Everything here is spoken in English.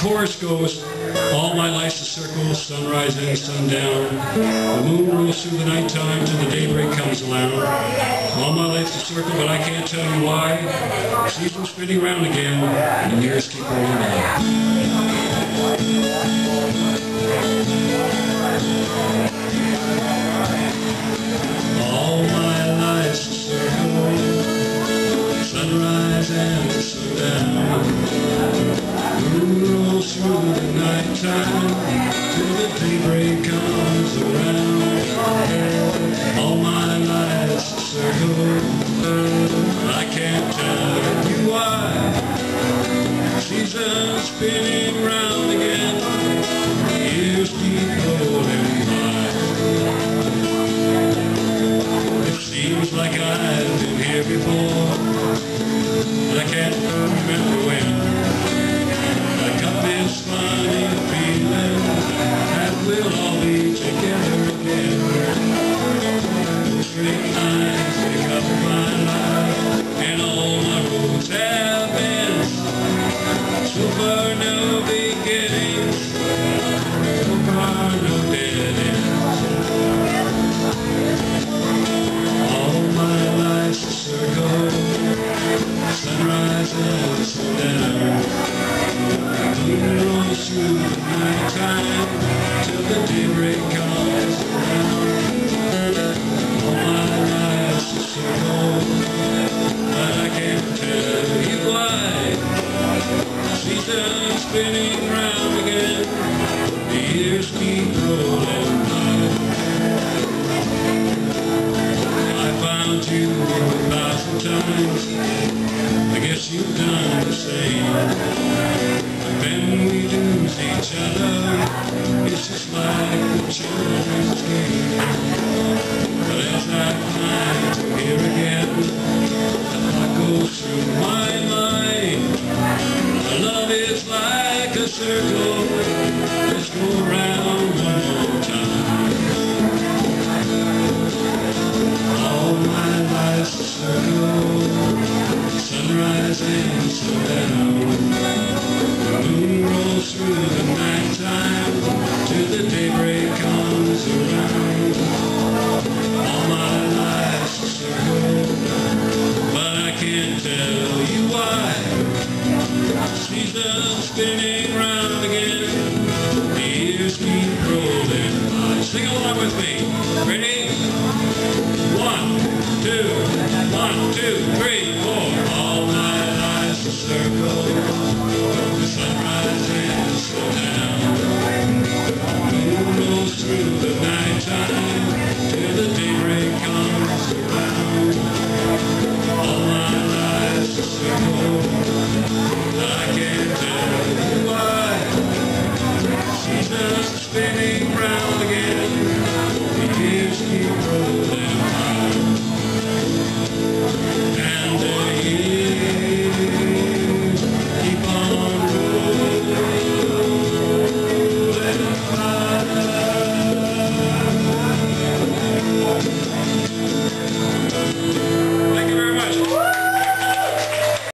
chorus goes, all my life's a circle, sunrise and sundown. The moon rolls through the nighttime till the daybreak comes around. All my life's a circle, but I can't tell you why. Seasons spinning round again, and the years keep rolling by. Nighttime till the daybreak comes around. All my circle, I can't tell you why. Seasons spinning round again, years keep rolling by. It seems like I've been here before, but I can't que me no te spinning round again, the years keep rolling by. I found you a thousand times. I guess you've done the same. But then we lose each other. It's just like a children's game. Spinning round again, the years keep rolling by. Sing along with me.